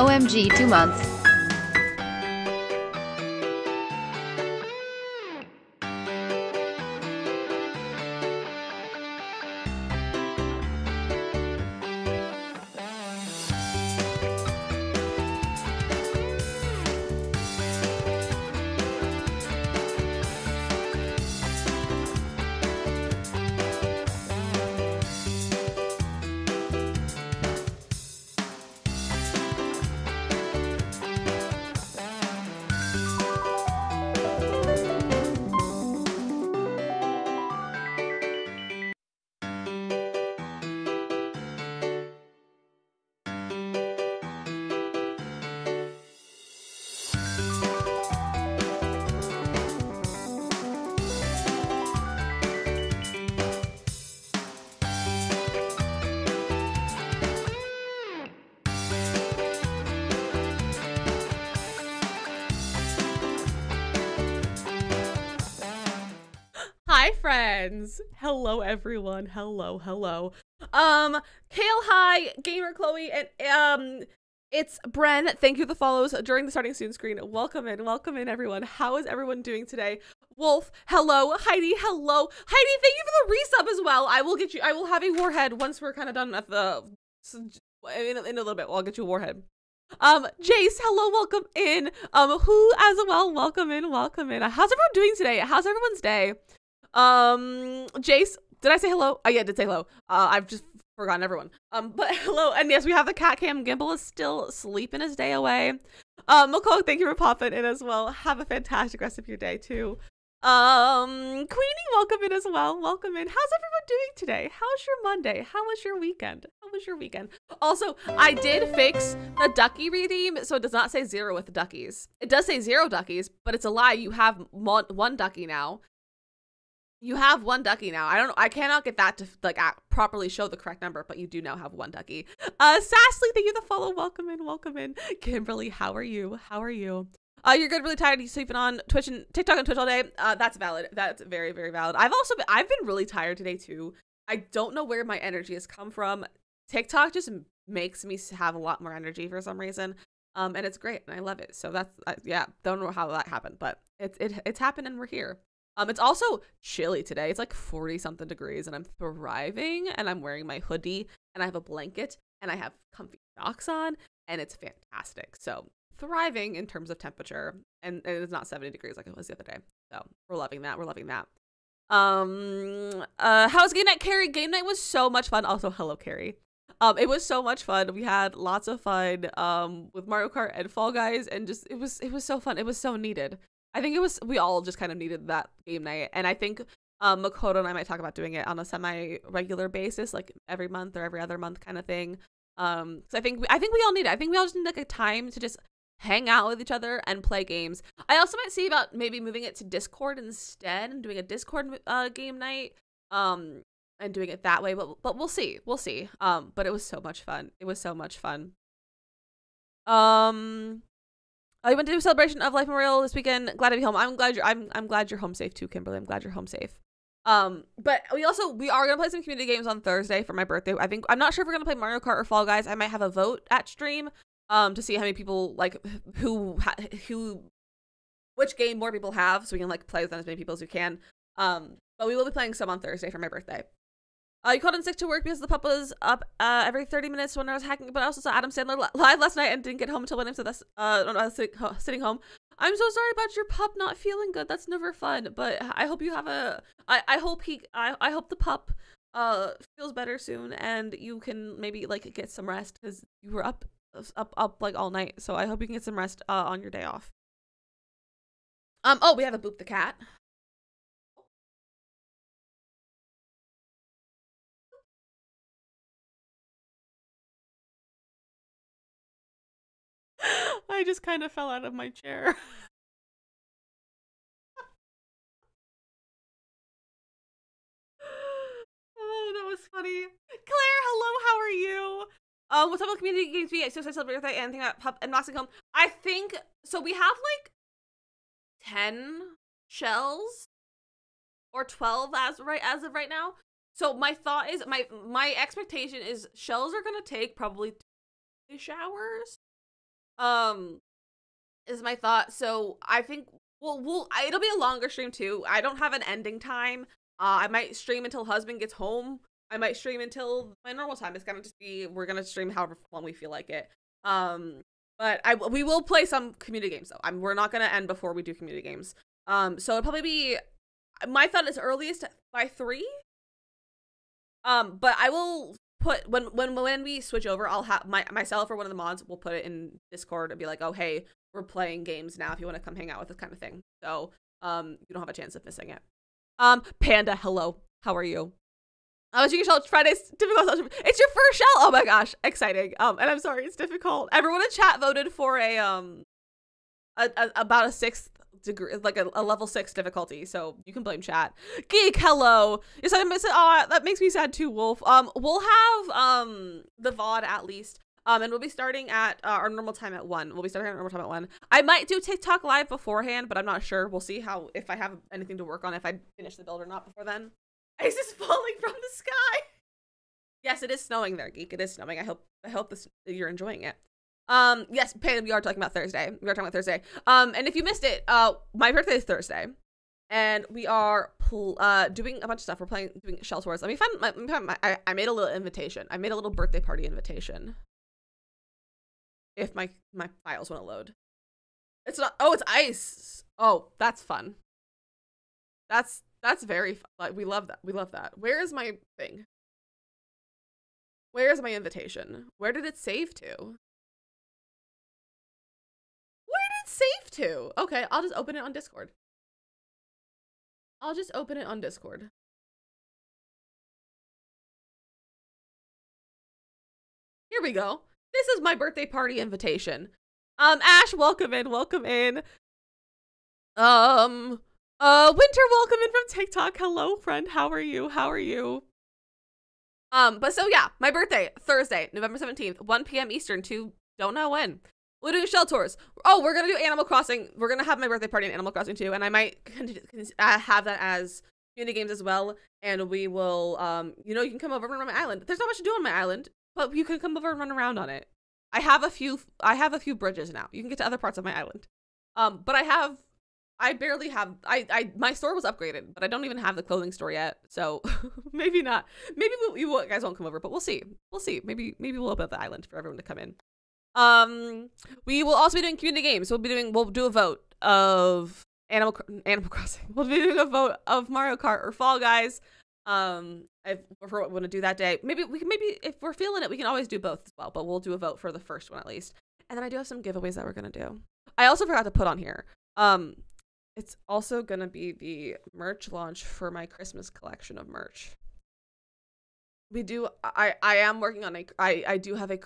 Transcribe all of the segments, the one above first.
OMG, two months. Hello, everyone. Hello, hello. Um, Kale, hi, Gamer Chloe, and um, it's Bren. Thank you for the follows during the starting soon screen. Welcome in, welcome in, everyone. How is everyone doing today? Wolf, hello. Heidi, hello. Heidi, thank you for the resub as well. I will get you. I will have a warhead once we're kind of done at the in, a- in a little bit. I'll get you a warhead. Um, Jace, hello, welcome in. Um, who as well, welcome in, welcome in. How's everyone doing today? How's everyone's day? Um, Jace, did I say hello? Oh yeah, I did say hello. Uh, I've just forgotten everyone. Um, but hello, and yes, we have the cat cam. Gimbal is still sleeping his day away. Um, McCall, thank you for popping in as well. Have a fantastic rest of your day too. Um, Queenie, welcome in as well. Welcome in. How's everyone doing today? How's your Monday? How was your weekend? How was your weekend? Also, I did fix the ducky redeem, so it does not say zero with the duckies. It does say zero duckies, but it's a lie. You have one ducky now. You have one ducky now. I don't. I cannot get that to like properly show the correct number, but you do now have one ducky. Uh, Sassly, thank you the follow. Welcome in, welcome in. Kimberly, how are you? How are you? Uh, you're good. Really tired. You sleeping on Twitch and TikTok and Twitch all day. Uh, that's valid. That's very, very valid. I've also been, I've been really tired today too. I don't know where my energy has come from. TikTok just makes me have a lot more energy for some reason. Um, and it's great and I love it. So that's uh, yeah. Don't know how that happened, but it's it, it's happened and we're here. Um, it's also chilly today. It's like 40 something degrees and I'm thriving and I'm wearing my hoodie and I have a blanket and I have comfy socks on and it's fantastic. So thriving in terms of temperature and it is not 70 degrees like it was the other day. So we're loving that. We're loving that. Um, uh, how's game night, Carrie? Game night was so much fun. Also, hello, Carrie. Um, it was so much fun. We had lots of fun um with Mario Kart and Fall Guys, and just it was it was so fun. It was so needed. I think it was we all just kind of needed that game night, and I think um Makoto and I might talk about doing it on a semi regular basis, like every month or every other month kind of thing. Um, so I think we, I think we all need it. I think we all just need like a time to just hang out with each other and play games. I also might see about maybe moving it to Discord instead and doing a Discord uh game night. Um, and doing it that way, but but we'll see. We'll see. Um, but it was so much fun. It was so much fun. Um I went to a celebration of Life Memorial this weekend. Glad to be home. I'm glad you're I'm I'm glad you're home safe too, Kimberly. I'm glad you're home safe. Um, but we also we are gonna play some community games on Thursday for my birthday. I think I'm not sure if we're gonna play Mario Kart or Fall Guys. I might have a vote at stream, um, to see how many people like who who which game more people have, so we can like play with them as many people as we can. Um, but we will be playing some on Thursday for my birthday. Uh, you called in sick to work because the pup was up uh, every 30 minutes when I was hacking, but I also saw Adam Sandler li- live last night and didn't get home until when I'm so that's, uh, sitting, sitting home. I'm so sorry about your pup not feeling good. That's never fun, but I hope you have a. I, I hope he. I, I hope the pup uh feels better soon and you can maybe like get some rest because you were up up up like all night. So I hope you can get some rest uh, on your day off. Um. Oh, we have a boop the cat. I just kind of fell out of my chair. oh, that was funny. Claire, hello, how are you? Uh, what's up with community games? So celebrate birthday and anything about pub and Boxing Home. I think so. We have like ten shells or twelve as right as of right now. So my thought is my my expectation is shells are gonna take probably two showers Um, is my thought. So I think well, we'll it'll be a longer stream too. I don't have an ending time. Uh, I might stream until husband gets home. I might stream until my normal time. It's gonna just be we're gonna stream however long we feel like it. Um, but I we will play some community games though. I'm we're not gonna end before we do community games. Um, so it'll probably be my thought is earliest by three. Um, but I will put when when when we switch over, I'll have my myself or one of the mods will put it in Discord and be like, oh hey, we're playing games now. If you want to come hang out with us, kind of thing. So um, you don't have a chance of missing it. Um, Panda, hello, how are you? Was your shell Friday's difficult. It's your first shell. Oh my gosh, exciting. Um, and I'm sorry, it's difficult. Everyone in chat voted for a um, a, a about a sixth degree, like a, a, level six difficulty. So you can blame chat. Geek, hello. Yes, I miss it. Oh, that makes me sad too, Wolf. Um, we'll have um the VOD at least. Um, and we'll be starting at uh, our normal time at one. We'll be starting at normal time at one. I might do TikTok live beforehand, but I'm not sure. We'll see how if I have anything to work on if I finish the build or not before then. Ice is falling from the sky? Yes, it is snowing there, geek. It is snowing. I hope I hope this you're enjoying it. Um, yes, Pam, we are talking about Thursday. We are talking about Thursday. Um, and if you missed it, uh, my birthday is Thursday, and we are uh doing a bunch of stuff. We're playing doing Shell Tours. Let me find my. Me find my I, I made a little invitation. I made a little birthday party invitation. If my my files want to load, it's not. Oh, it's ice. Oh, that's fun. That's that's very fun. Like we love that. We love that. Where is my thing? Where is my invitation? Where did it save to? Save to? Okay, I'll just open it on Discord. I'll just open it on Discord. Here we go. This is my birthday party invitation. Um, Ash, welcome in, welcome in. Um, uh, Winter, welcome in from TikTok. Hello, friend. How are you? How are you? Um, but so yeah, my birthday, Thursday, November 17th, 1 p.m. Eastern to don't know when. We're doing shell tours. Oh, we're gonna do Animal Crossing. We're gonna have my birthday party in Animal Crossing too, and I might uh, have that as community games as well. And we will, um, you know, you can come over and run my island. There's not much to do on my island, but you can come over and run around on it. I have a few. I have a few bridges now. You can get to other parts of my island. Um, but I have. I barely have. I. I. My store was upgraded, but I don't even have the clothing store yet. So maybe not. Maybe we, you guys won't come over, but we'll see. We'll see. Maybe. Maybe we'll open up the island for everyone to come in. Um, we will also be doing community games. We'll be doing. We'll do a vote of Animal Animal Crossing. We'll be doing a vote of Mario Kart or Fall Guys. Um, I if we're going to do that day, maybe we can. Maybe if we're feeling it, we can always do both as well. But we'll do a vote for the first one at least. And then I do have some giveaways that we're gonna do. I also forgot to put on here. Um, it's also gonna be the merch launch for my Christmas collection of merch. We do. I I am working on a. I I do have a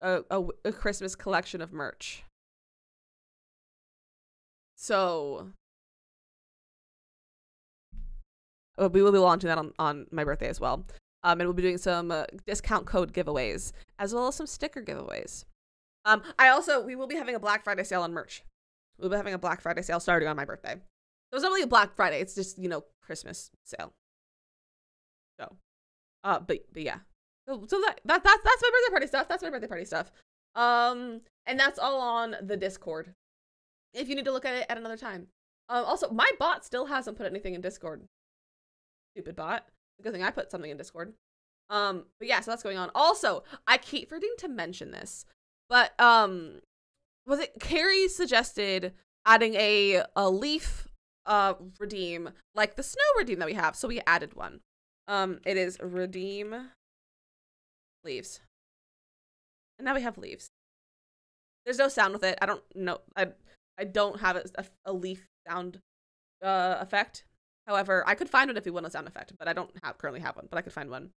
a, a, a Christmas collection of merch. So uh, we will be launching that on, on my birthday as well. Um, and we'll be doing some uh, discount code giveaways as well as some sticker giveaways. Um, I also we will be having a Black Friday sale on merch. We'll be having a Black Friday sale starting on my birthday. So it's not really a Black Friday; it's just you know Christmas sale. So, uh, but but yeah, so, so that, that that's that's my birthday party stuff. That's my birthday party stuff. Um, and that's all on the Discord. If you need to look at it at another time. Um, also, my bot still hasn't put anything in Discord. Stupid bot. Good thing I put something in Discord. Um, but yeah, so that's going on. Also, I keep forgetting to mention this, but um, was it Carrie suggested adding a a leaf uh redeem like the snow redeem that we have? So we added one. Um, it is redeem leaves. And now we have leaves. There's no sound with it. I don't know. I I don't have a, a leaf sound uh, effect. However, I could find one if you want a sound effect, but I don't have, currently have one. But I could find one.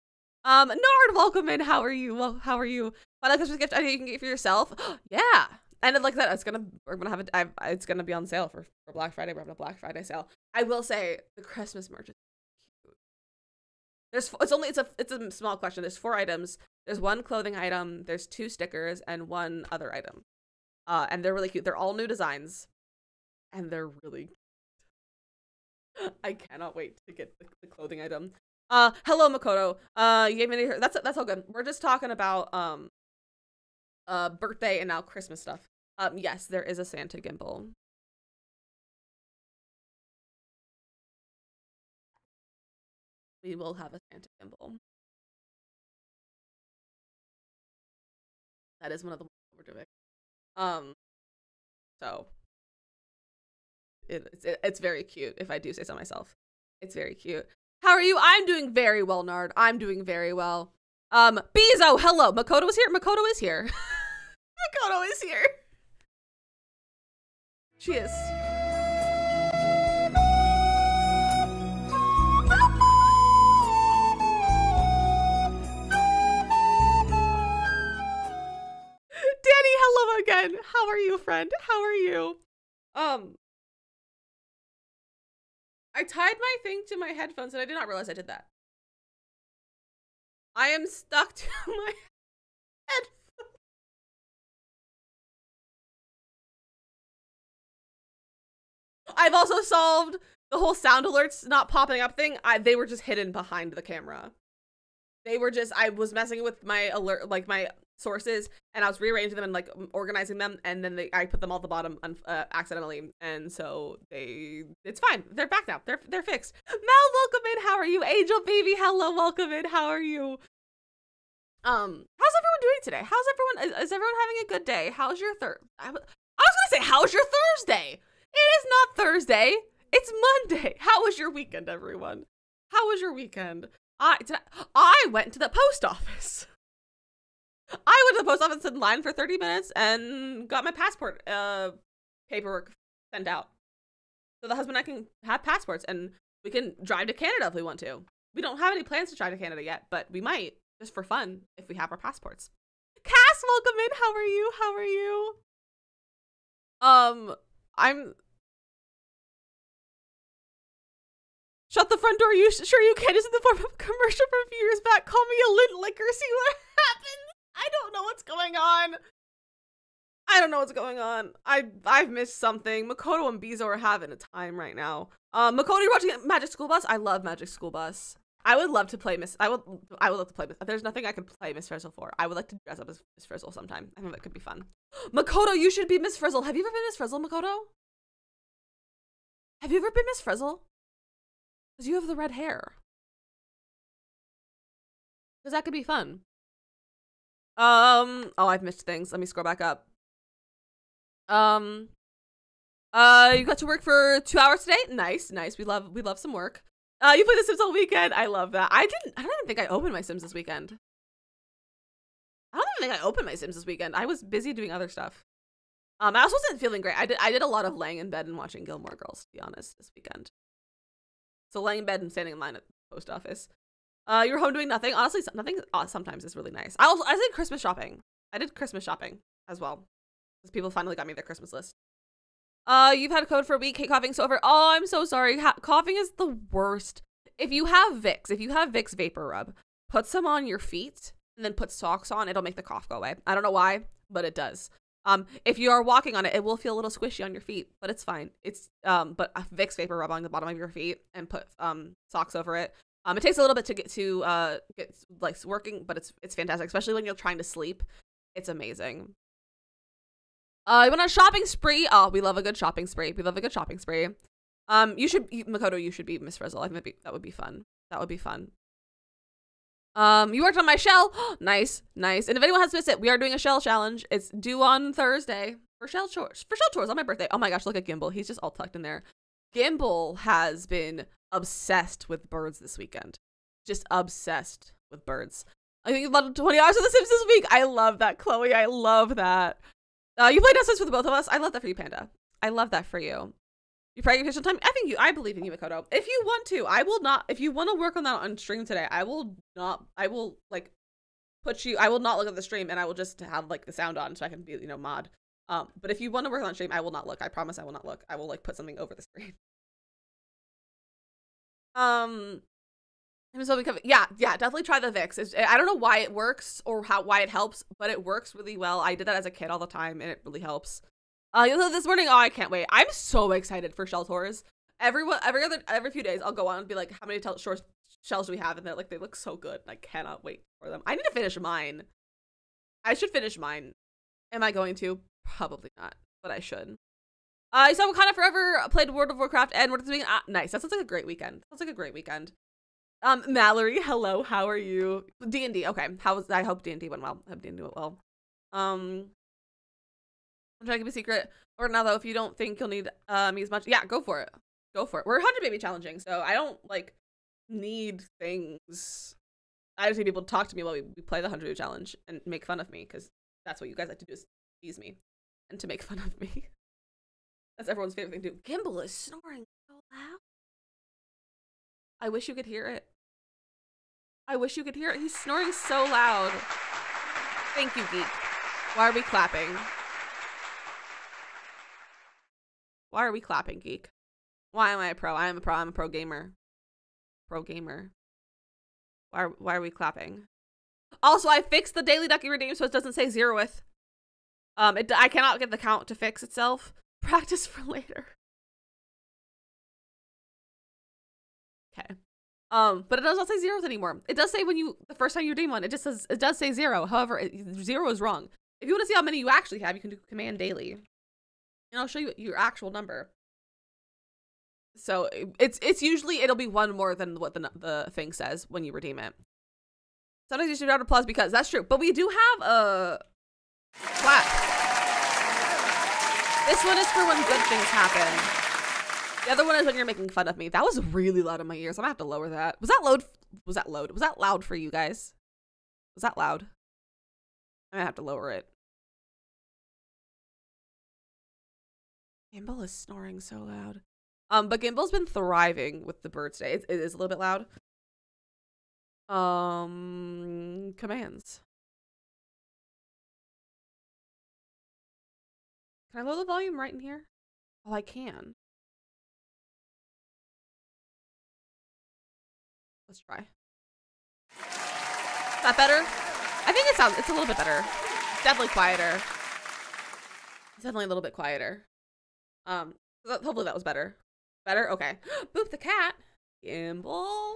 Um, Nard, welcome in. How are you? Well, how are you? Final Christmas gift idea you can get for yourself. yeah, and like that, it's gonna we're gonna have it. It's gonna be on sale for for Black Friday. We're having a Black Friday sale. I will say the Christmas merch is there's it's only it's a it's a small question. There's four items. There's one clothing item. There's two stickers and one other item. Uh, and they're really cute. They're all new designs, and they're really. I cannot wait to get the, the, clothing item. Uh, hello Makoto. Uh, you gave me that's that's all good. We're just talking about um, uh, birthday and now Christmas stuff. Um, yes, there is a Santa gimbal. We will have a Santa gimbal. That is one of the ones we're doing. Um, so it, it's it, it's very cute if I do say so myself. It's very cute. How are you? I'm doing very well, Nard. I'm doing very well. Um, Bezo, hello. Makoto is here. Makoto is here. Makoto is here. She is. Friend? How are you? Um, I tied my thing to my headphones and I did not realize I did that. I am stuck to my headphones. I've also solved the whole sound alerts not popping up thing. I, they were just hidden behind the camera. They were just I was messing with my alert like my sources and I was rearranging them and like organizing them and then they I put them all at the bottom uh, accidentally and so they it's fine. They're back now. They're they're fixed. Mel welcome in. How are you? Angel baby hello welcome in. How are you? Um how's everyone doing today? How's everyone is, is everyone having a good day? How's your third I, was gonna say how's your Thursday? It is not Thursday. It's Monday. How was your weekend everyone? How was your weekend? I I went to the post office I went to the post office in line for 30 minutes and got my passport uh, paperwork sent out. So the husband and I can have passports and we can drive to Canada if we want to. We don't have any plans to drive to Canada yet, but we might just for fun if we have our passports. Cass, welcome in. How are you? How are you? Um, I'm. Shut the front door. You sure you can? Is in the form of a commercial from a few years back. Call me a lint licker. See what happens. I don't know what's going on. I don't know what's going on. I I've missed something. Makoto and Bezo are having a time right now. Um, Makoto, you're watching Magic School Bus. I love Magic School Bus. I would love to play Miss. I would. I would love to play Miss. There's nothing I could play Miss Frizzle for. I would like to dress up as Miss Frizzle sometime. I think that could be fun. Makoto, you should be Miss Frizzle. Have you ever been Miss Frizzle, Makoto? Have you ever been Miss Frizzle? Because you have the red hair. Because that could be fun. Um. Oh, I've missed things. Let me scroll back up. Um. Uh, you got to work for two hours today. Nice, nice. We love we love some work. Uh, you played The Sims all weekend. I love that. I didn't. I don't even think I opened my Sims this weekend. I don't even think I opened my Sims this weekend. I was busy doing other stuff. Um, I also wasn't feeling great. I did. I did a lot of laying in bed and watching Gilmore Girls. To be honest, this weekend. So laying in bed and standing in line at the post office. Uh, you're home doing nothing. Honestly, nothing. Uh, sometimes is really nice. I also I did Christmas shopping. I did Christmas shopping as well, because people finally got me their Christmas list. Uh, you've had a code for a week. Hate coughing so over. Oh, I'm so sorry. Ha coughing is the worst. If you have Vicks, if you have Vicks VapoRub, put some on your feet and then put socks on. It'll make the cough go away. I don't know why, but it does. Um, if you are walking on it, it will feel a little squishy on your feet, but it's fine. It's um, but Vicks VapoRub on the bottom of your feet and put um socks over it. Um, it takes a little bit to get to uh get like working, but it's it's fantastic, especially when you're trying to sleep. It's amazing. Uh, you went on a shopping spree. Oh, we love a good shopping spree. We love a good shopping spree. Um, you should Makoto. You should be Miss Frizzle. I think be, that would be fun. That would be fun. Um, you worked on my shell. nice, nice. And if anyone has missed it, we are doing a shell challenge. It's due on Thursday for shell tours. For shell tours on my birthday. Oh my gosh, look at Gimbal. He's just all tucked in there. Gimbal has been obsessed with birds this weekend. Just obsessed with birds. I think you about 20 hours of The Sims this week. I love that, Chloe. I love that. Uh, you played Sims for the both of us. I love that for you, Panda. I love that for you. You practice time. I think you. I believe in you, Makoto. If you want to, I will not. If you want to work on that on stream today, I will not. I will like put you. I will not look at the stream, and I will just have like the sound on so I can be you know mod. Um, but if you want to work on stream, I will not look. I promise I will not look. I will like put something over the screen. Um, I'm so becoming yeah, yeah, definitely try the Vicks. It's, I don't know why it works or how why it helps, but it works really well. I did that as a kid all the time, and it really helps. Uh, this morning, oh, I can't wait. I'm so excited for shell tours. Everyone, every other, every few days, I'll go on and be like, how many short shells do we have? And they're like, they look so good. I cannot wait for them. I need to finish mine. I should finish mine. Am I going to? Probably not, but I should. Uh, I saw Wakanda Forever, played World of Warcraft, and what is doing? Ah, nice. That sounds like a great weekend. Sounds like a great weekend. Um, Mallory, hello. How are you? D and D. Okay. How was? I hope D and D went well. I hope D and D went well. Um, I'm trying to keep a secret. Or now though, if you don't think you'll need uh, me as much, yeah, go for it. Go for it. We're 100 baby challenging, so I don't like need things. I just need people to talk to me while we, we play the 100 baby challenge and make fun of me because that's what you guys like to do is tease me and to make fun of me. That's everyone's favorite thing to do. Gimbal is snoring so loud. I wish you could hear it. I wish you could hear it. He's snoring so loud. Thank you, Geek. Why are we clapping? Why are we clapping, Geek? Why am I a pro? I am a pro. I'm a pro gamer. Pro gamer. Why are, why are we clapping? Also, I fixed the daily ducky redeem so it doesn't say zeroth. Um, it, I cannot get the count to fix itself. Practice for later. Okay. Um, but it does not say zeros anymore. It does say when you the first time you redeem one, it just says it does say zero. However, it, zero is wrong. If you want to see how many you actually have, you can do command daily, and I'll show you your actual number. So it's it's usually it'll be one more than what the the thing says when you redeem it. Sometimes you should round applause because that's true. But we do have a clap. This one is for when good things happen. The other one is when you're making fun of me. That was really loud in my ears. I'm gonna have to lower that. Was that loud? Was that loud? Was that loud for you guys? Was that loud? I'm gonna have to lower it. Gimbal is snoring so loud. Um, but Gimbal's been thriving with the birds today. It, it is a little bit loud. Um, commands. Can I lower the volume right in here? Oh, I can. Let's try. Is that better? I think it sounds, it's a little bit better. It's definitely quieter. It's definitely a little bit quieter. Um, hopefully that was better. Better? Okay. Boop the cat. Gimbal.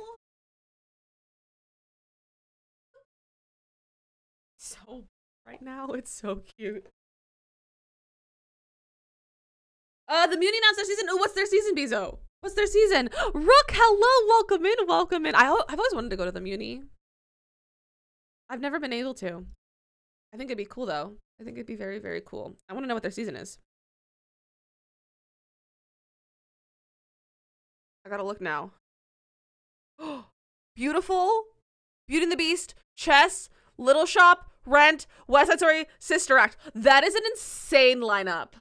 So right now, it's so cute. Uh, the Muni announced their season. Oh, what's their season, Bizo? What's their season? Rook, hello, welcome in, welcome in. I I've always wanted to go to the Muni. I've never been able to. I think it'd be cool though. I think it'd be very, very cool. I want to know what their season is. I gotta look now. Beautiful, Beauty and the Beast, Chess, Little Shop, Rent, West Side Story, Sister Act. That is an insane lineup.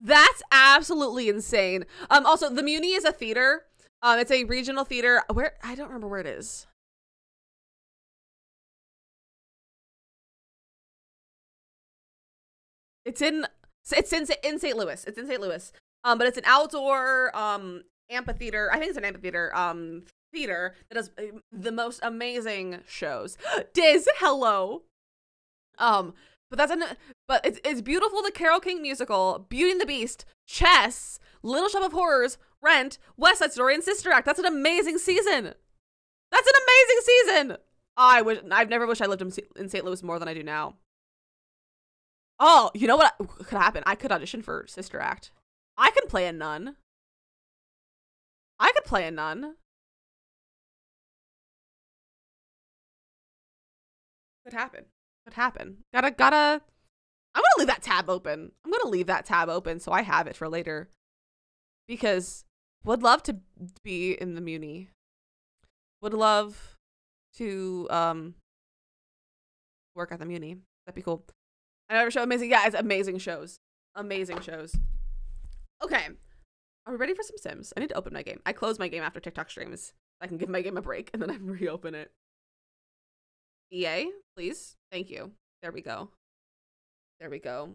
That's absolutely insane. Um, also, the Muni is a theater. Um, it's a regional theater. Where I don't remember where it is. It's in it's in in St. Louis. It's in St. Louis. Um, but it's an outdoor um amphitheater. I think it's an amphitheater um theater that does uh, the most amazing shows. Diz, hello. Um, but that's an but it's it's beautiful. The Carole King musical, Beauty and the Beast, Chess, Little Shop of Horrors, Rent, West Side Story, and Sister Act. That's an amazing season. That's an amazing season. I wish I've never wished I lived in, in St. Louis more than I do now. Oh, you know what could happen? I could audition for Sister Act. I can play a nun. I could play a nun. Could happen. Could happen. Gotta gotta I'm gonna leave that tab open. I'm gonna leave that tab open so I have it for later. Because would love to be in the Muni. Would love to um work at the Muni. That'd be cool. Another show amazing. Yeah, it's amazing shows. Amazing shows. Okay. Are we ready for some Sims? I need to open my game. I close my game after TikTok streams. I can give my game a break and then I reopen it. EA, please. Thank you. There we go. There we go.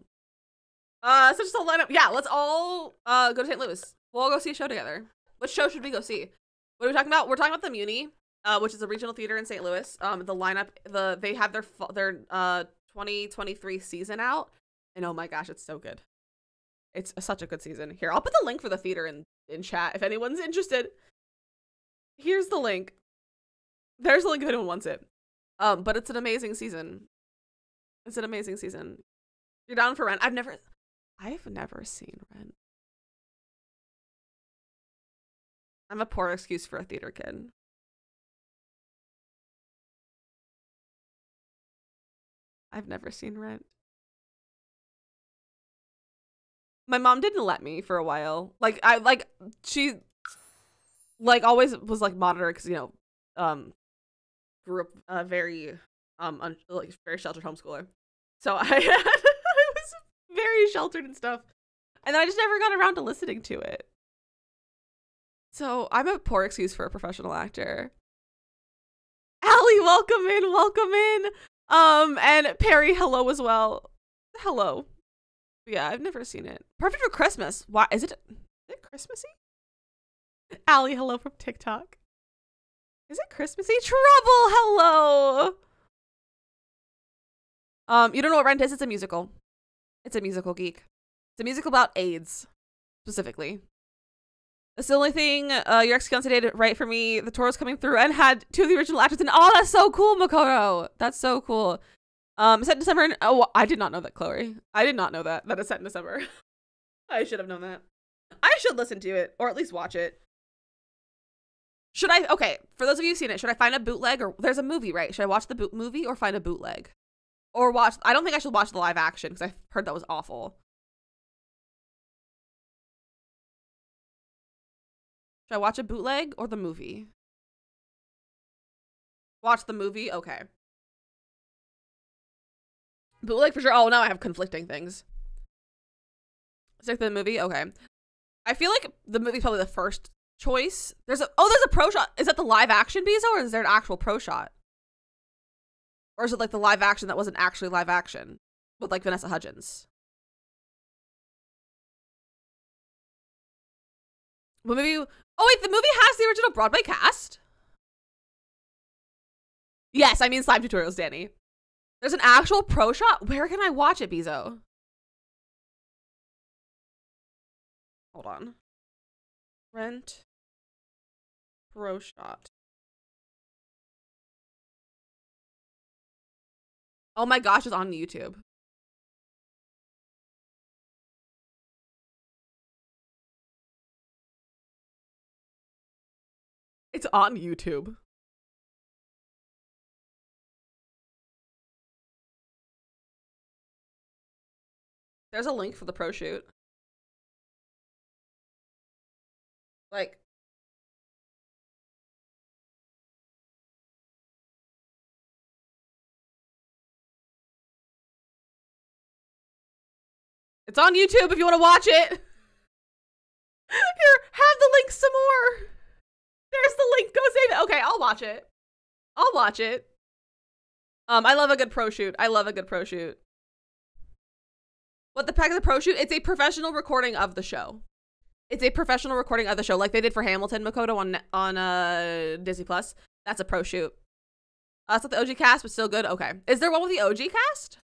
Uh, so just a lineup. Yeah, let's all uh go to St. Louis. We'll all go see a show together. What show should we go see? What are we talking about? We're talking about the Muni, uh, which is a regional theater in St. Louis. Um, the lineup, the they have their their uh 2023 season out, and oh my gosh, it's so good. It's such a good season. Here, I'll put the link for the theater in in chat if anyone's interested. Here's the link. There's the link if anyone wants it. Um, but it's an amazing season. It's an amazing season. You're down for Rent. I've never, I've never seen Rent. I'm a poor excuse for a theater kid. I've never seen Rent. My mom didn't let me for a while. Like I like she like always was like monitor because you know um grew up uh, very um un- like very sheltered homeschooler. So I I was very sheltered and stuff. And I just never got around to listening to it. So I'm a poor excuse for a professional actor. Allie, welcome in, welcome in. Um, and Perry, hello as well. Hello. Yeah, I've never seen it. Perfect for Christmas. Why is it? Is it Christmassy? Allie, hello from TikTok. Is it Christmassy? Trouble, hello. Um, you don't know what Rent is? It's a musical. It's a musical geek. It's a musical about AIDS, specifically. That's the only thing uh, your ex fiance did right for me. The tour was coming through and had two of the original actors. And oh, that's so cool, Makoto. That's so cool. Um, set in December. And, oh, I did not know that, Chloe. I did not know that that it's set in December. I should have known that. I should listen to it or at least watch it. Should I? Okay, for those of you who've seen it, should I find a bootleg or there's a movie, right? Should I watch the boot movie or find a bootleg? Or watch? I don't think I should watch the live action because I heard that was awful. Should I watch a bootleg or the movie? Watch the movie? Okay. Bootleg for sure. Oh, now I have conflicting things. Stick to the movie? Okay. I feel like the movie's probably the first choice. There's a oh, there's a pro shot. Is that the live action Bezo or is there an actual pro shot? Or is it like the live action that wasn't actually live action with like Vanessa Hudgens? Well, maybe. Oh wait, the movie has the original Broadway cast. Yes, I mean slime tutorials, Danny. There's an actual pro shot. Where can I watch it, Bezo? Hold on. Rent pro shot. Oh my gosh, it's on YouTube. It's on YouTube. There's a link for the pro shoot. Like It's on YouTube if you want to watch it. Here, have the link some more. There's the link. Go save it. Okay, I'll watch it. I'll watch it. Um, I love a good pro shoot. I love a good pro shoot. What the pack of the pro shoot? It's a professional recording of the show. It's a professional recording of the show, like they did for Hamilton Makoto on on uh Disney Plus. That's a pro shoot. Uh, it's not the OG cast, but still good. Okay, is there one with the OG cast?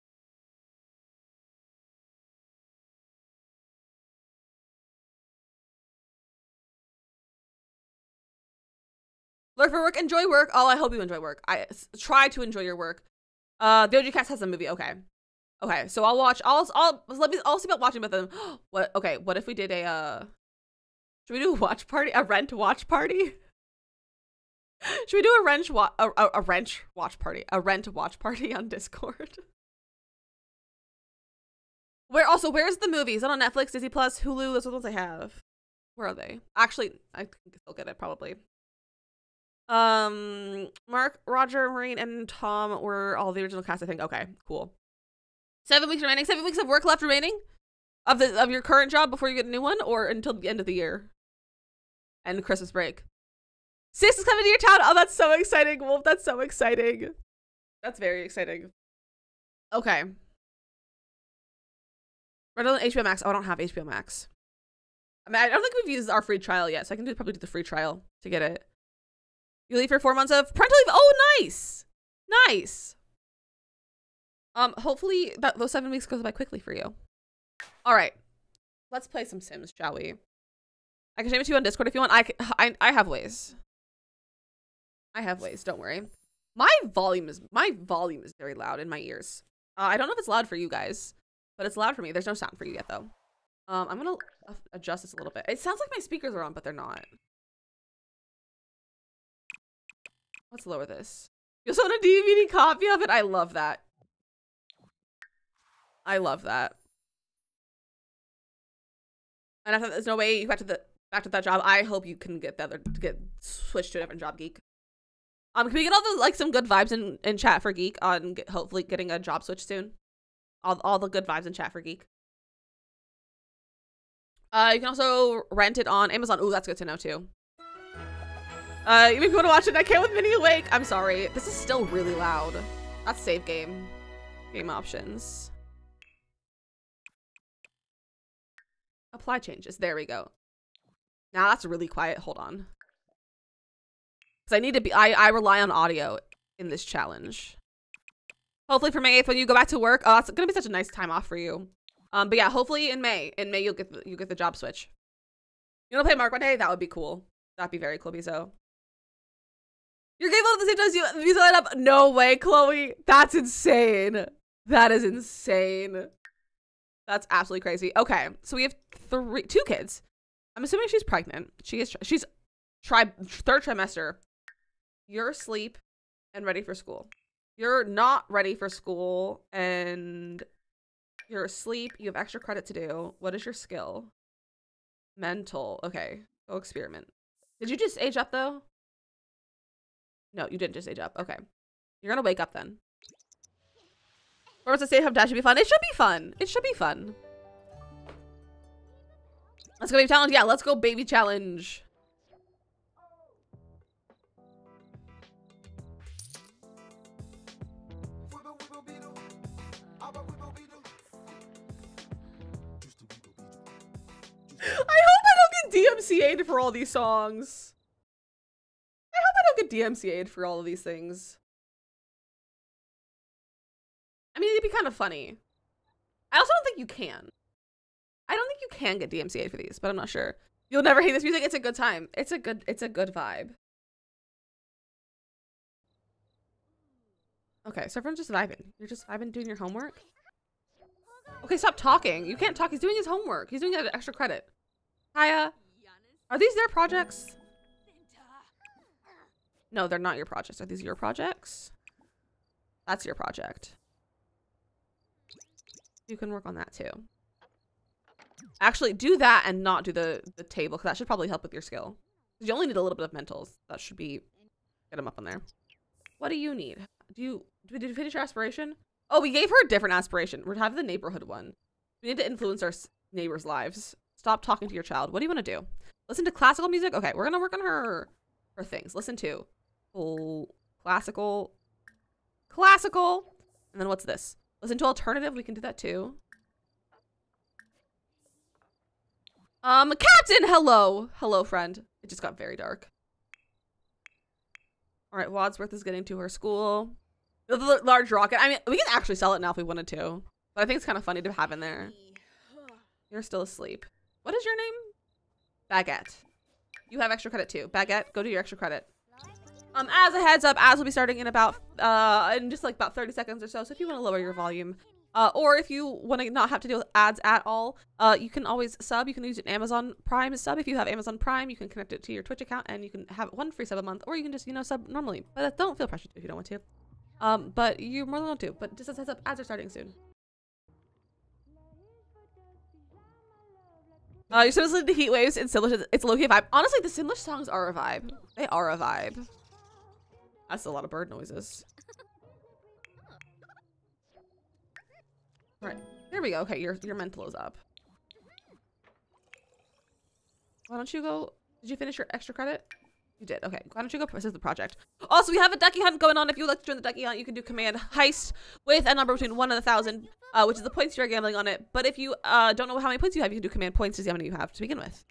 Look for work, enjoy work. Oh, I hope you enjoy work. I try to enjoy your work. Uh, the OG Cast has a movie. Okay, okay. So I'll watch. I'll. I'll let me. I'll see about watching with them. What? Okay. What if we did a? uh Should we do a watch party? A rent watch party? Should we do a wrench wa- a, a, a wrench watch party? A rent watch party on Discord? Where also where's the movies? Is that on Netflix, Disney Plus, Hulu. Those are the ones I have. Where are they? Actually, I can still get it probably. Um, Mark, Roger, Maureen, and Tom were all the original cast. I think. Okay, cool. Seven weeks remaining. Seven weeks of work left remaining of the of your current job before you get a new one, or until the end of the year and Christmas break. Six is coming to your town. Oh, that's so exciting, Wolf. That's so exciting. That's very exciting. Okay. Rent on HBO Max. Oh, I don't have HBO Max. I mean, I don't think we've used our free trial yet, so I can do probably do the free trial to get it. You leave for four months of parental leave. Oh, nice, nice. Um, hopefully that those seven weeks goes by quickly for you. All right, let's play some Sims, shall we? I can share it to you on Discord if you want. I, I I have ways. I have ways. Don't worry. My volume is my volume is very loud in my ears. Uh, I don't know if it's loud for you guys, but it's loud for me. There's no sound for you yet though. Um, I'm gonna adjust this a little bit. It sounds like my speakers are on, but they're not. Let's lower this. You also own a DVD copy of it? I love that. I love that. And I thought there's no way you got to the back to that job. I hope you can get the other get switched to a different job, geek. Um, can we get all the like some good vibes in in chat for geek on get, hopefully getting a job switch soon? All all the good vibes in chat for geek. Uh, you can also rent it on Amazon. Ooh, that's good to know too. Uh, you want to watch it, I can't with Minnie awake. I'm sorry. This is still really loud. That's save game. Game options. Apply changes. There we go. Now that's really quiet. Hold on. Because I need to be, I, I rely on audio in this challenge. Hopefully for May 8th when you go back to work. Oh, that's going to be such a nice time off for you. Um, but yeah, hopefully in May. In May, you'll get the, you get the job switch. You want to play Mark one day? That would be cool. That'd be very cool, Bizo. Your game at the same time as you, you set up. No way, Chloe. That's insane. That is insane. That's absolutely crazy. Okay, so we have three, two kids. I'm assuming she's pregnant. She is. She's tri third trimester. You're asleep and ready for school. You're not ready for school and you're asleep. You have extra credit to do. What is your skill? Mental. Okay, go experiment. Did you just age up though? No, you didn't just age up. Okay. You're gonna wake up then. Or was it say dad should be fun? It should be fun. It should be fun. Let's go baby challenge. Yeah, let's go baby challenge. I hope I don't get DMCA'd for all these songs. I hope I don't get DMCA'd for all of these things. I mean, it'd be kind of funny. I also don't think you can. I don't think you can get DMCA'd for these, but I'm not sure. You'll never hate this music. It's a good time. It's a good. It's a good vibe. Okay, so everyone's just vibing. You're just vibing, doing your homework. Okay, stop talking. You can't talk. He's doing his homework. He's doing an extra credit. Kaya, are these their projects? No, they're not your projects. Are these your projects? That's your project. You can work on that too. Actually, do that and not do the, the table, because that should probably help with your skill. You only need a little bit of mentals. That should be... Get them up on there. What do you need? Do you... Did you finish your aspiration? Oh, we gave her a different aspiration. We're having the neighborhood one. We need to influence our neighbors' lives. Stop talking to your child. What do you want to do? Listen to classical music? Okay, we're going to work on her, her things. Listen to classical, classical. And then what's this? Listen to alternative. We can do that too. Um, Captain, hello. Hello, friend. It just got very dark. All right, Wadsworth is getting to her school. The large rocket. I mean, we can actually sell it now if we wanted to. But I think it's kind of funny to have in there. You're still asleep. What is your name? Baguette. You have extra credit too. Baguette, go do your extra credit. Um, as a heads up, ads will be starting in about, uh, in just like about 30 seconds or so. So if you want to lower your volume, uh, or if you want to not have to deal with ads at all, uh, you can always sub. You can use an Amazon Prime sub. If you have Amazon Prime, you can connect it to your Twitch account and you can have one free sub a month, or you can just, you know, sub normally. But don't feel pressured if you don't want to. Um, but you're more than welcome to. But just as heads up, ads are starting soon. Uh, you're supposed to to Heat Waves and Simlish. It's low-key vibe. Honestly, the Simlish songs are a vibe. They are a vibe. That's a lot of bird noises. Right, there we go. Okay, your your mental is up. Why don't you go? Did you finish your extra credit? You did. Okay. Why don't you go process the project? Also, we have a ducky hunt going on. If you would like to join the ducky hunt, you can do command heist with a number between one and a thousand, uh, which is the points you're gambling on it. But if you uh, don't know how many points you have, you can do command points to see how many you have to begin with.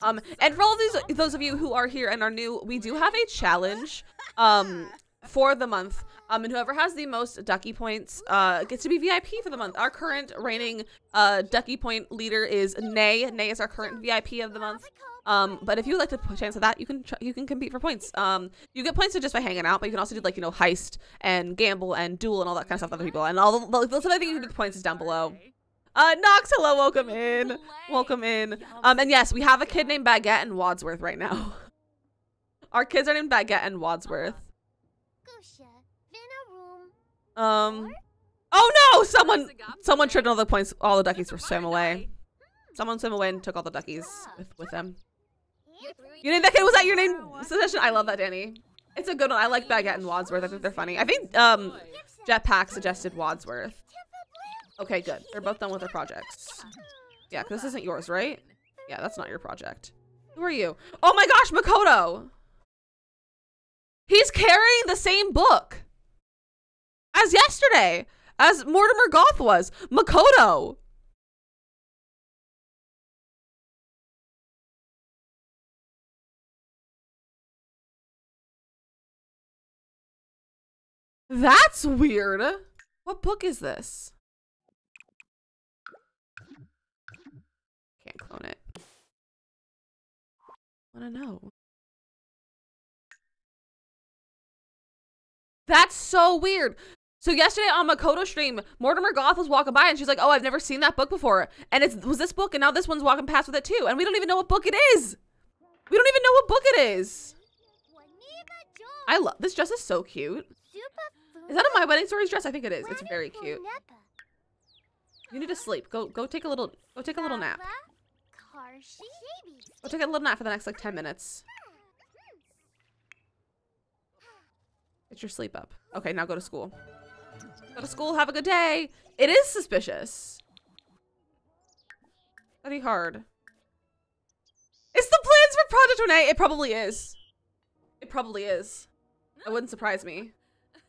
Um, and for all these, those of you who are here and are new, we do have a challenge, um, for the month. Um, and whoever has the most ducky points uh, gets to be VIP for the month. Our current reigning uh, ducky point leader is Nay. Nay is our current VIP of the month. Um, but if you would like to chance of that, you can you can compete for points. Um, you get points just by hanging out, but you can also do like you know heist and gamble and duel and all that kind of stuff with other people. And all the, the, the you can do points is down below. Uh, Nox, hello, welcome in, welcome in. Um, and yes, we have a kid named Baguette and Wadsworth right now. Our kids are named Baguette and Wadsworth. Um. Oh no! Someone, someone tripped all the points. All the duckies were swam away. Someone swam away and took all the duckies with, with them. You named that kid? Was that your name suggestion? I love that, Danny. It's a good one. I like Baguette and Wadsworth. I think they're funny. I think um, Jetpack suggested Wadsworth. Okay, good. They're both done with their projects. Yeah, because this isn't yours, right? Yeah, that's not your project. Who are you? Oh my gosh, Makoto! He's carrying the same book as yesterday, as Mortimer Goth was. Makoto! That's weird. What book is this? Can't clone it. Wanna know. That's so weird. So yesterday on Makoto stream, Mortimer Goth was walking by and she's like, "Oh, I've never seen that book before." And it was this book, and now this one's walking past with it too, and we don't even know what book it is. We don't even know what book it is. I love this dress is so cute. Is that a My Wedding Stories dress? I think it is. It's very cute. You need to sleep. Go go take a little go take a little nap. Go take a little nap for the next like 10 minutes. Get your sleep up. Okay, now go to school. Go to school, have a good day. It is suspicious. Study hard. It's the plans for Project Renee. It probably is. It probably is. It wouldn't surprise me.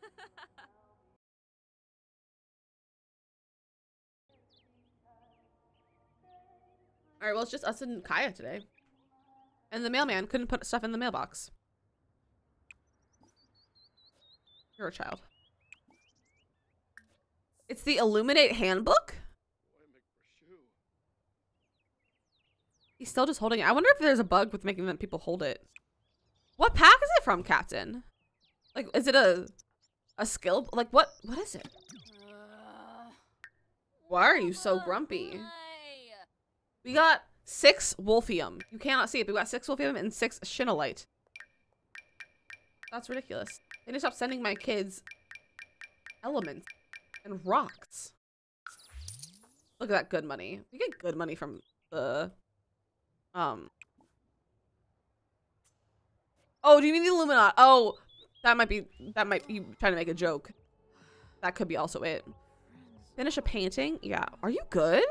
All right, well, it's just us and Kaya today. And the mailman couldn't put stuff in the mailbox. You're a child. It's the Illuminate Handbook? He's still just holding it. I wonder if there's a bug with making people hold it. What pack is it from, Captain? Like, is it a a skill? Like, what? What is it? Why are you so grumpy? We got six Wolfium. You cannot see it, but we got six Wolfium and six Shinolite. That's ridiculous. They need to stop sending my kids elements and rocks. Look at that good money. We get good money from the um Oh, do you mean the Illuminati? Oh, that might be that might be trying to make a joke. That could be also it. Finish a painting? Yeah. Are you good?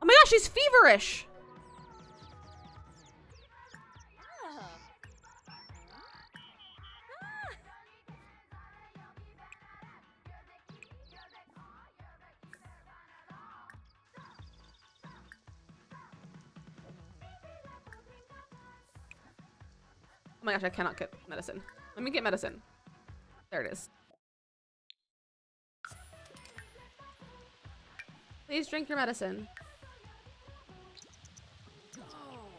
Oh my gosh, she's feverish. My gosh, I cannot get medicine. Let me get medicine. There it is. Please drink your medicine.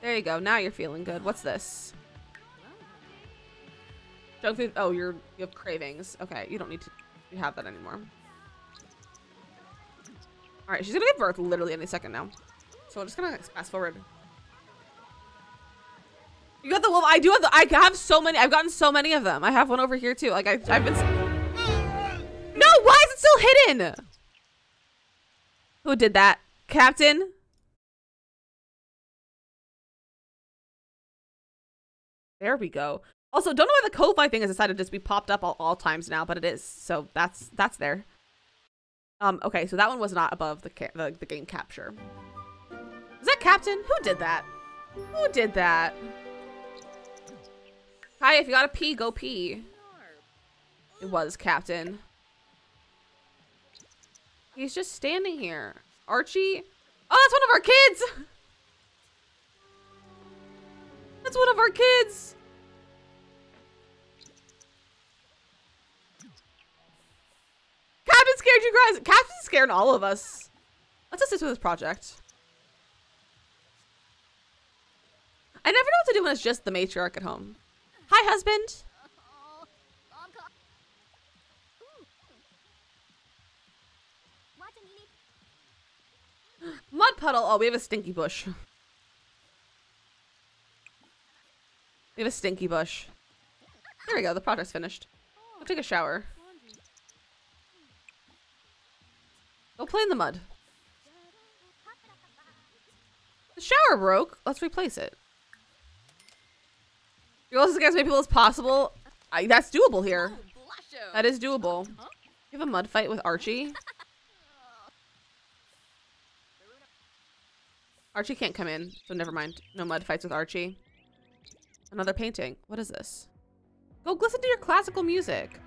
There you go. Now you're feeling good. What's this? Junk food. Oh, you're you have cravings. Okay, you don't need to you have that anymore. All right, she's gonna give birth literally any second now. So I'm just gonna fast forward. You got the wolf. I do have the. I have so many. I've gotten so many of them. I have one over here too. Like I, I've been. No, why is it still hidden? Who did that, Captain? There we go. Also, don't know why the Ko-Fi thing has decided to just be popped up all, all times now, but it is. So that's that's there. Um. Okay, so that one was not above the the, the game capture. Is that Captain? Who did that? Who did that? Hi, if you gotta pee, go pee. It was, Captain. He's just standing here. Archie? Oh, that's one of our kids! That's one of our kids! Captain scared you guys! Captain scared all of us. Let's assist with this project. I never know what to do when it's just the matriarch at home. Hi, husband. Mud puddle. Oh, we have a stinky bush. We have a stinky bush. There we go. The project's finished. Go take a shower. Go play in the mud. The shower broke. Let's replace it. You're also as many people as possible. I, that's doable here. That is doable. You have a mud fight with Archie. Archie can't come in, so never mind. No mud fights with Archie. Another painting. What is this? Go listen to your classical music.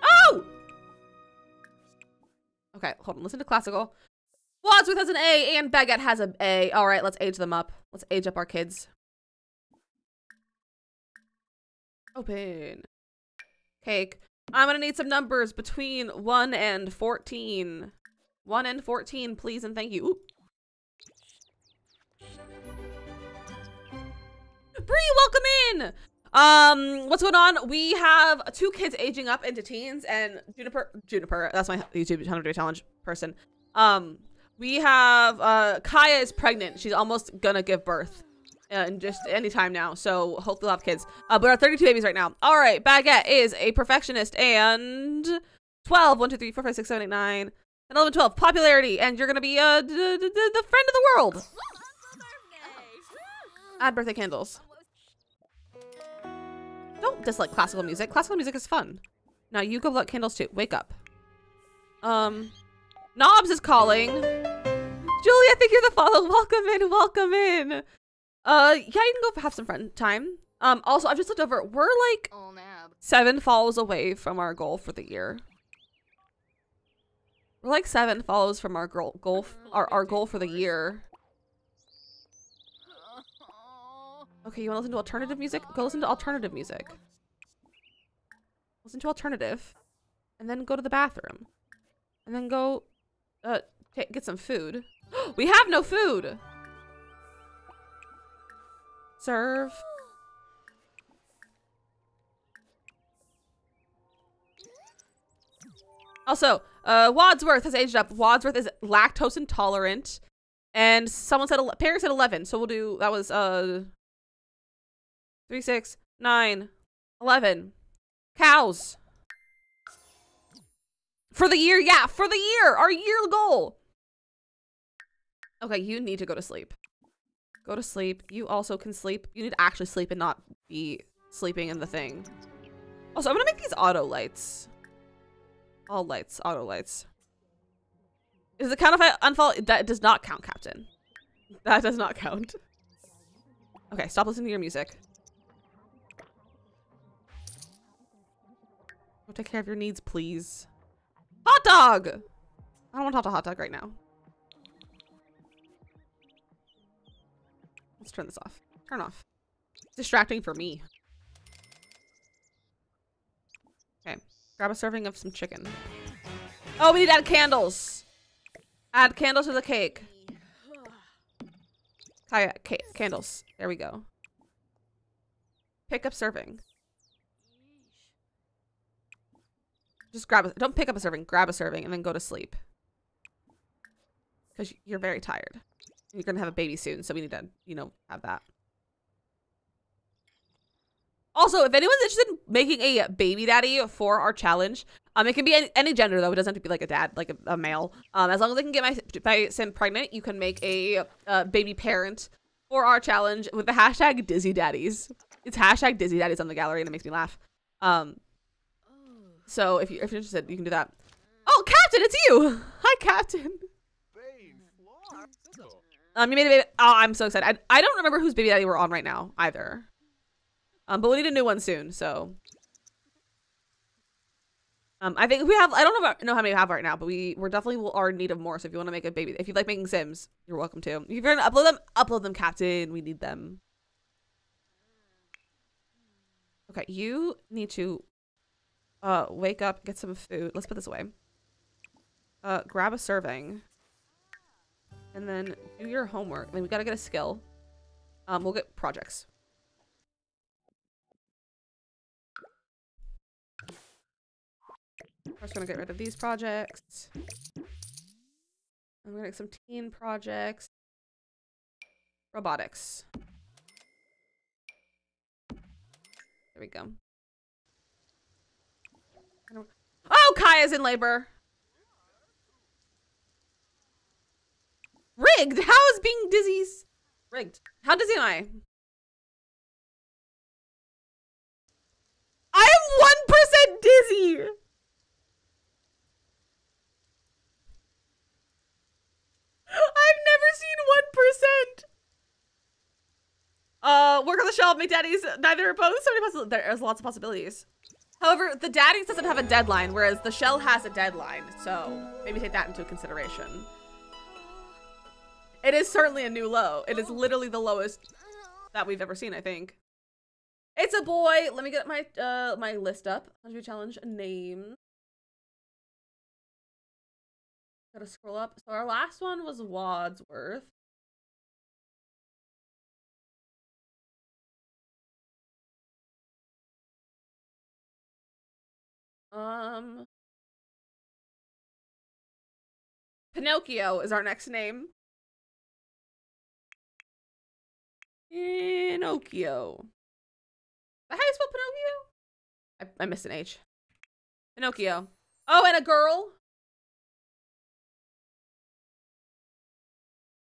Oh! Okay, hold on. Listen to classical. Wadsworth has an A and Baguette has an A. All right, let's age them up. Let's age up our kids. Open. Cake. I'm gonna need some numbers between 1 and 14. 1 and 14, please and thank you. Ooh. Bree, welcome in! Um, what's going on? We have two kids aging up into teens and Juniper, Juniper, that's my YouTube 100 day challenge person. Um, we have, uh, Kaya is pregnant. She's almost gonna give birth. In just any time now, so hopefully we'll have kids. Uh, but our 32 babies right now. All right, Baguette is a perfectionist and 12, 1, 2, 3, 4, 5, 6, 7, 8, 9, 10, 11, 12. Popularity, and you're gonna be uh, the friend of the world. Add birthday candles. Don't dislike classical music. Classical music is fun. Now you go out candles too. Wake up. Um, Knobs is calling. Julia, think you're the follow. Welcome in. Welcome in. Uh, yeah, you can go have some friend time. Um, also, I've just looked over. We're like seven follows away from our goal for the year. We're like seven follows from our goal, goal our, our goal for the year. Okay, you want to listen to alternative music? Go listen to alternative music. Listen to alternative. And then go to the bathroom. And then go uh, get some food. we have no food! Serve. Also, uh, Wadsworth has aged up. Wadsworth is lactose intolerant. And someone said, Paris said 11. So we'll do, that was, uh, 3, 6, 9, 11. Cows. For the year, yeah, for the year, our year goal. Okay, you need to go to sleep. Go to sleep. You also can sleep. You need to actually sleep and not be sleeping in the thing. Also, I'm gonna make these auto lights. All lights, auto lights. Is it count if I? That does not count, Captain. That does not count. Okay, stop listening to your music. Go take care of your needs, please. Hot dog! I don't want to talk to hot dog right now. Let's turn this off. Turn off. Distracting for me. Okay. Grab a serving of some chicken. Oh, we need to add candles. Add candles to the cake. Kaya, ca candles. There we go. Pick up serving. Just grab a, don't pick up a serving, grab a serving and then go to sleep. Because you're very tired. You're to have a baby soon, so we need to, you know, have that. Also, if anyone's interested in making a baby daddy for our challenge, um, it can be any, any gender though. It doesn't have to be like a dad, like a, a male. Um, as long as I can get my, my sim pregnant, you can make a uh, baby parent for our challenge with the hashtag Dizzy Daddies. It's hashtag Dizzy Daddies on the gallery, and it makes me laugh. Um, so if, you, if you're interested, you can do that. Oh, Captain, it's you! Hi, Captain. Um, you made a baby. Oh, I'm so excited. I, I don't remember whose baby daddy we're on right now either. Um, but we need a new one soon. So, um, I think we have. I don't know, about, know how many we have right now, but we we're definitely will are in need of more. So if you want to make a baby, if you like making Sims, you're welcome to. If you're gonna upload them, upload them, Captain. We need them. Okay, you need to uh, wake up, get some food. Let's put this away. Uh, grab a serving. And then do your homework. Then we gotta get a skill. Um, we'll get projects. We're gonna get rid of these projects. I'm gonna get some teen projects. Robotics. There we go. Oh, Kaya's in labor. Rigged. How is being dizzy's rigged? How dizzy am I? I am one percent dizzy. I've never seen one percent. Uh, work on the shelf, make daddies neither opposed. So many. There's lots of possibilities. However, the daddies doesn't have a deadline, whereas the shell has a deadline. So maybe take that into consideration. It is certainly a new low. It is literally the lowest that we've ever seen, I think. It's a boy. Let me get my uh my list up. Hundred challenge a name. Gotta scroll up. So our last one was Wadsworth. Um Pinocchio is our next name. Pinocchio. How do you spell Pinocchio? I, I missed an H. Pinocchio. Oh, and a girl.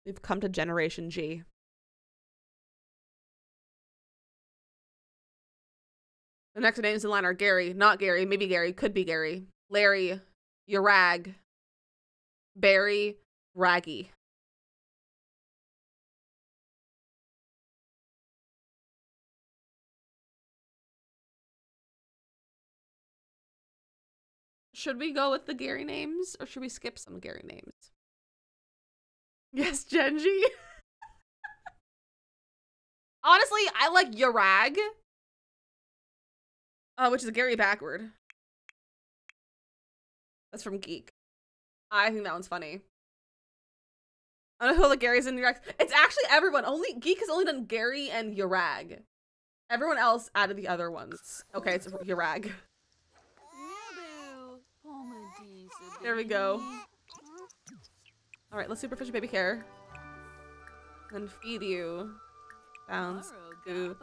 We've come to Generation G. The next names in line are Gary, not Gary, maybe Gary, could be Gary, Larry, Yarag, Barry, Raggy. Should we go with the Gary names or should we skip some Gary names? Yes, Gen G. Honestly, I like Yarag, uh, which is a Gary backward. That's from Geek. I think that one's funny. I don't know who the Garys in Yarag. It's actually everyone. Only Geek has only done Gary and Yarag. Everyone else added the other ones. Okay, it's Yarag. There we go. All right, let's superficial baby care. Then feed you. Bounce. Goo.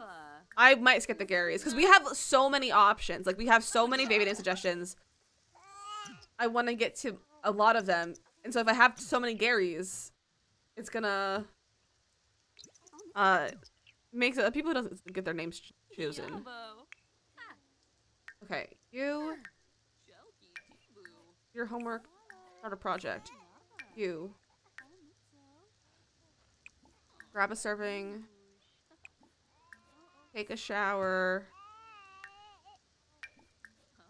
I might skip the Garys because we have so many options. Like we have so many baby name suggestions. I want to get to a lot of them. And so if I have so many Garys, it's gonna uh make so people who doesn't get their names chosen. Okay, you your homework, start a project. You. Grab a serving. Take a shower.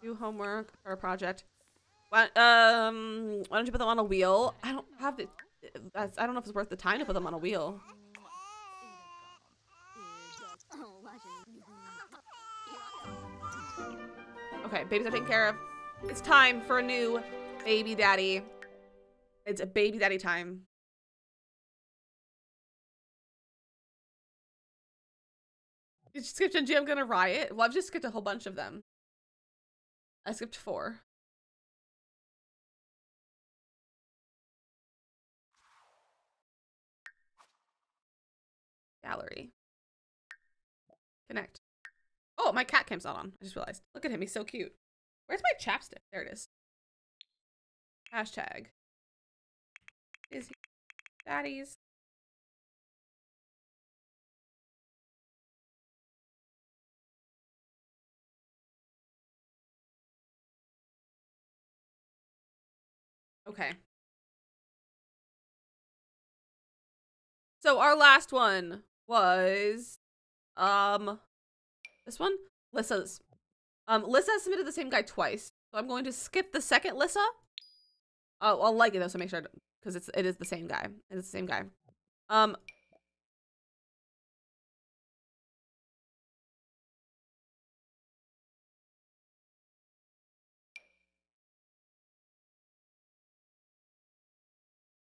Do homework or a project. Why, um, why don't you put them on a wheel? I don't have the. That's, I don't know if it's worth the time to put them on a wheel. Okay, babies are taken care of. It's time for a new baby daddy. It's a baby daddy time. You skipped a G, I'm gonna riot. Well, I've just skipped a whole bunch of them. I skipped four. Gallery. Connect. Oh, my cat cam's not on. I just realized. Look at him. He's so cute. Where's my chapstick? There it is. Hashtag. Is daddies. Okay. So our last one was um this one? Lissa's. Um, Lissa has submitted the same guy twice. So I'm going to skip the second Lissa. Oh, I'll like it though, so make sure because it's it is the same guy. It's the same guy. Um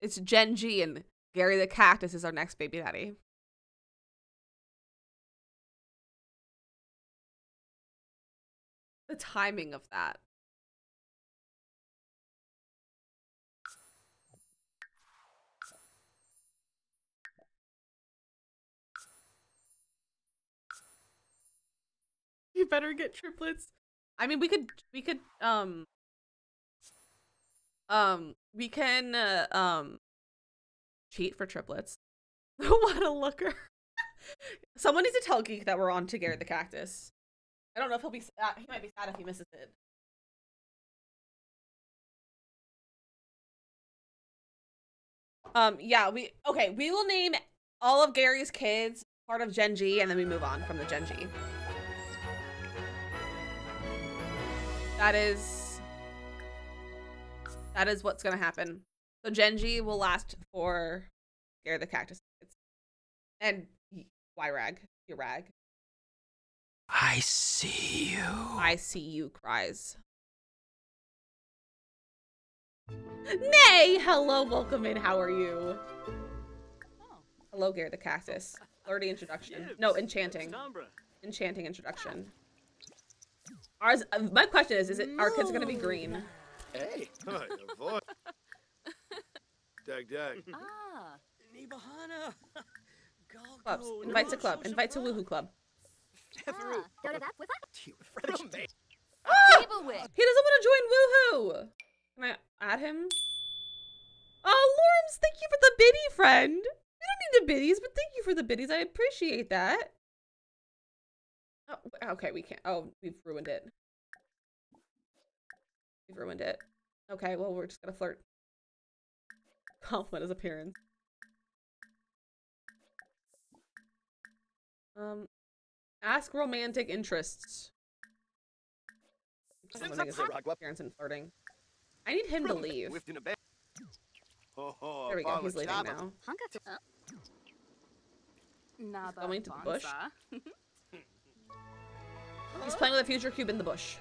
It's Gen G and Gary the Cactus is our next baby daddy. The timing of that. You better get triplets. I mean, we could, we could, um, um, we can, uh, um, cheat for triplets. what a looker. Someone needs to tell Geek that we're on to Gary the Cactus. I don't know if he'll be sad. He might be sad if he misses it. Um, yeah, we, okay, we will name all of Gary's kids part of Gen G and then we move on from the Gen G. That is, that is what's gonna happen. So Gen G will last for Gary the Cactus. And Y-Rag, your rag. I see you. I see you cries. Nay! Hello, welcome in. How are you? Hello, Gary the Cactus. Flirty introduction. No, enchanting. Enchanting introduction. Ours. Uh, my question is: Is it our kids gonna be green? Hey, hi, boy. Dag, dag. Ah, Nibahana. Clubs. Invite to club. Invite to woohoo club. Ah, go to that with Roommate. Table with. He doesn't want to join woohoo. Can I add him? Oh, Lorms, thank you for the biddy, friend. We don't need the biddies, but thank you for the biddies. I appreciate that. Oh, okay, we can't. Oh, we've ruined it. We've ruined it. Okay, well, we're just gonna flirt. Compliment his appearance. Um, ask romantic interests. Complimenting his appearance and flirting. I need him to leave. Ho, ho, There we go. He's leaving Apollo now. Hanka Going to the bush? He's playing with a future cube in the bush.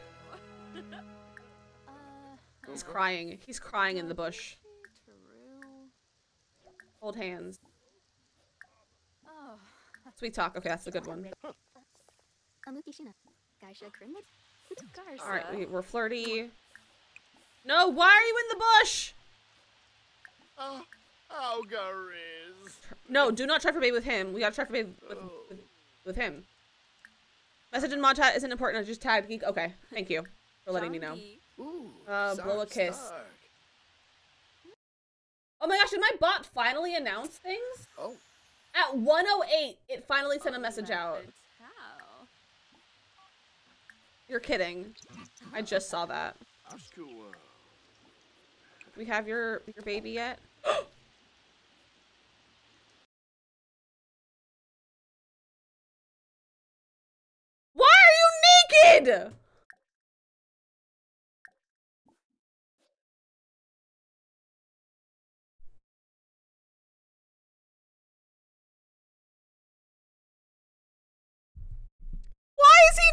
Uh, He's crying. He's crying in the bush. Hold hands. Oh. Sweet talk. Okay, that's a good one. Amuki Shina. Gaisha Grimnit. Garza. All right, we, we're flirty. No, why are you in the bush? Oh, oh, Gariz. No, do not try for babe with him. We gotta try for babe with, with, with him. Message in mod chat isn't important. I just tagged geek. Okay, thank you for letting me know. Ooh, Uh, blow a kiss. Oh my gosh, did my bot finally announce things? Oh, At 108, it finally sent a message out. You're kidding. I just saw that. We have your your baby yet? Why are you naked?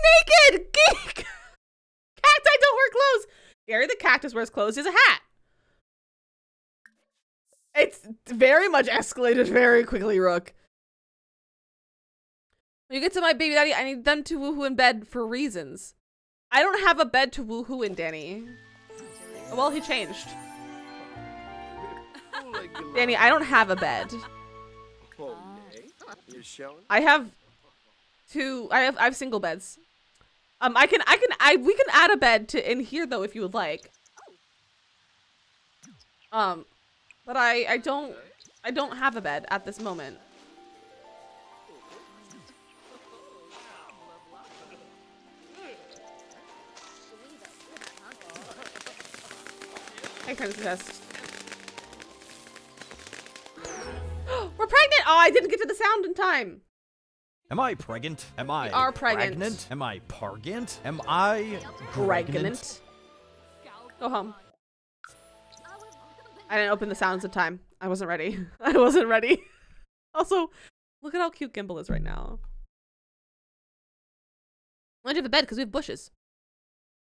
Naked? Geek! Cacti don't wear clothes. Gary the cactus wears clothes. He has a hat. It's very much escalated very quickly, Rook. When you get to my baby daddy, I need them to woohoo in bed for reasons. I don't have a bed to woohoo in, Danny. Well, he changed. Oh Danny, I don't have a bed. Oh, nay. You showing? I have two. I have I have single beds. Um, I can I can I we can add a bed to in here though if you would like. Um, but I I don't I don't have a bed at this moment. Hey, Princess. We're pregnant! Oh, I didn't get to the sound in time. Am I pregnant? Am I are pregnant. pregnant? Am I pargant? Am I Pregnant. Go oh, home. I didn't open the sounds in time. I wasn't ready. I wasn't ready. also, look at how cute Gimbal is right now. Have a bed because we have bushes.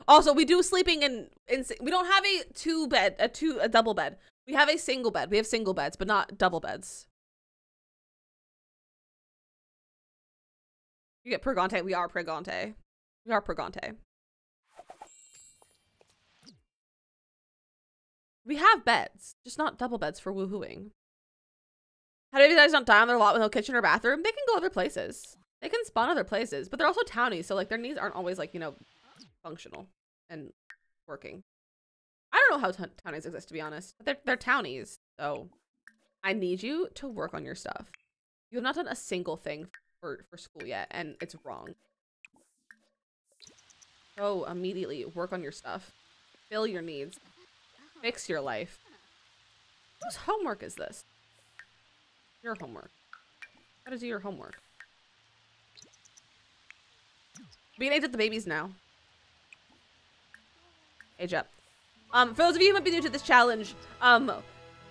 Also, we do sleeping in, in we don't have a two bed, a two a double bed. We have a single bed. We have single beds, but not double beds. You get Pregante. We are Pregante. We are Pregante. We have beds, just not double beds for woohooing. How do you guys don't die on their lot with no kitchen or bathroom? They can go other places. They can spawn other places, but they're also townies, so like their needs aren't always like, you know, functional and working. I don't know how townies exist to be honest. But they're they're townies, so I need you to work on your stuff. You have not done a single thing for for school yet, and it's wrong. Go immediately work on your stuff. Fill your needs. Fix your life. Whose homework is this? Your homework. How to do your homework. Being age up the babies now. Age up. Um, for those of you who might be new to this challenge, um,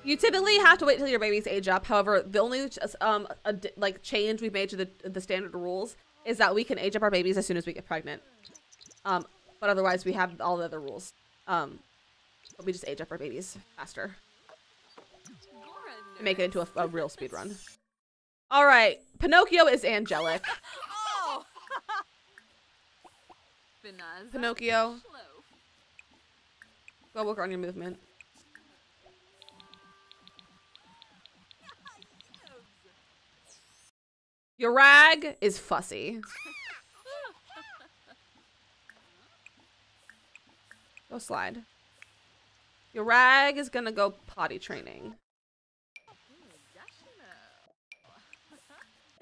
you typically have to wait till your babies age up. However, the only um ad- like change we've made to the the standard rules is that we can age up our babies as soon as we get pregnant. Um, but otherwise we have all the other rules. Um, but we just age up our babies faster and make it into a, a real speed run. All right, Pinocchio is angelic. Oh! Pinocchio, go work on your movement. Your rag is fussy. Go slide. Your rag is gonna go potty training.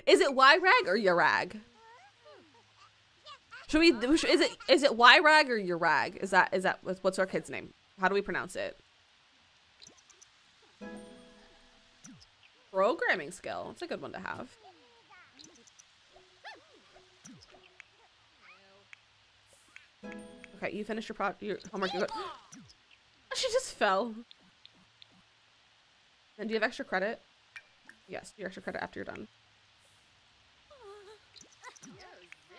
Is it Y rag or your rag? Should we? Is it is it Y rag or your rag? Is that is that what's our kid's name? How do we pronounce it? Programming skill. It's a good one to have. Okay, you finished your pro your homework. You're good. she just fell. And do you have extra credit? Yes, your extra credit after you're done.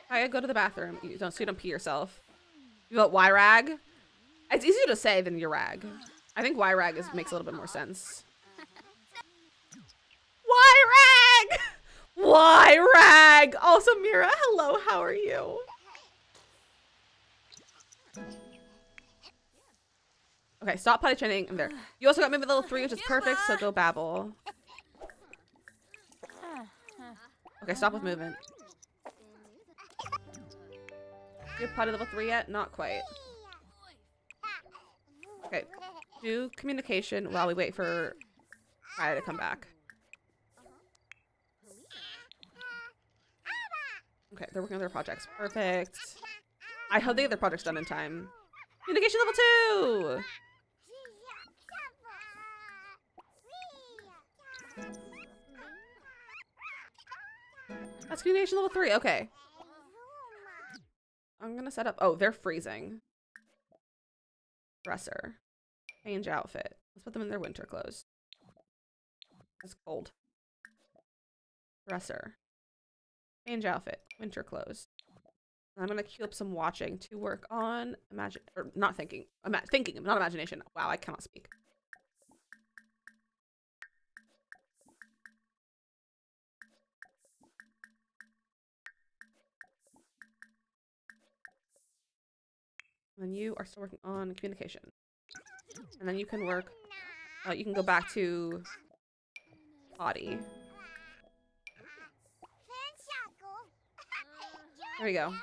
I go to the bathroom. You don't so you don't pee yourself. You got Y rag. It's easier to say than your rag. I think Y rag is makes a little bit more sense. Y rag. Y rag. Also, Mira, hello. How are you? Okay, stop potty training. I'm there. You also got maybe level three, which is perfect. So go babble. Okay, stop with movement. You have potty level three yet? Not quite. Okay, do communication while we wait for Kaya to come back. Okay, they're working on their projects. Perfect. I hope they get their projects done in time. Communication level two! That's communication level three. Okay. I'm gonna set up. Oh, they're freezing. Dresser. Change outfit. Let's put them in their winter clothes. It's cold. Dresser. Change outfit. Winter clothes. I'm gonna queue up some watching to work on imagine or not thinking. Ima thinking, not imagination. Wow, I cannot speak. And you are still working on communication. And then you can work, uh, you can go back to body. There we go.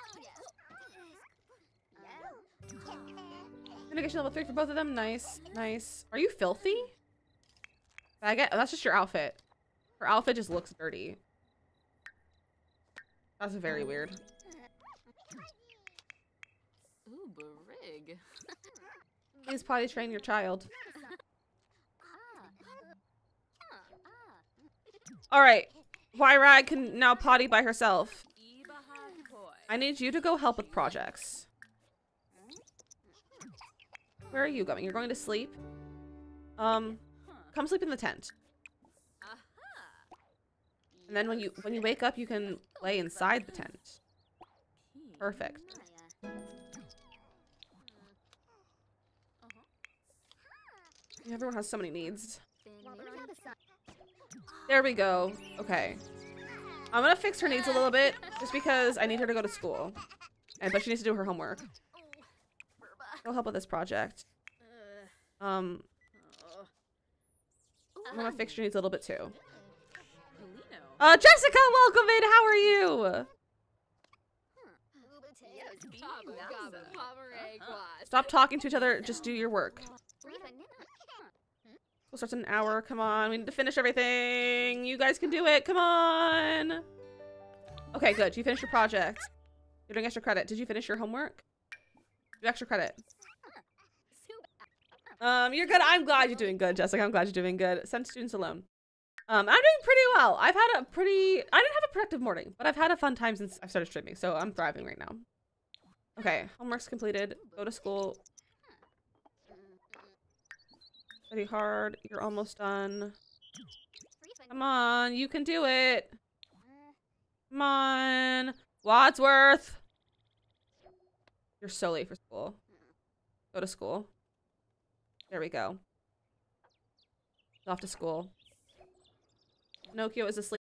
Communication level three for both of them. Nice, nice. Are you filthy? I get that's just your outfit. Her outfit just looks dirty. That's very weird. Ooh, Barig. Please potty train your child. All right, Wyrag can now potty by herself. I need you to go help with projects. Where are you going? You're going to sleep? Um, come sleep in the tent. And then when you when you wake up, you can lay inside the tent. Perfect. Everyone has so many needs. There we go. Okay. I'm gonna fix her needs a little bit, just because I need her to go to school. And but she needs to do her homework. She'll help with this project. Um, I'm gonna fix your needs a little bit too. Uh, Jessica, welcome in. How are you? Stop talking to each other. Just do your work. We'll start in an hour. Come on. We need to finish everything. You guys can do it. Come on. Okay, good. You finished your project. You're doing extra credit. Did you finish your homework? Extra credit. Um, you're good. I'm glad you're doing good, Jessica. I'm glad you're doing good. Send students alone. Um, I'm doing pretty well. I've had a pretty, I didn't have a productive morning, but I've had a fun time since I started streaming, so I'm thriving right now. Okay, homework's completed. Go to school. Study hard. You're almost done. Come on, you can do it. Come on. Wadsworth. You're so late for school. Mm. Go to school. There we go. Off to school. Pinocchio is asleep.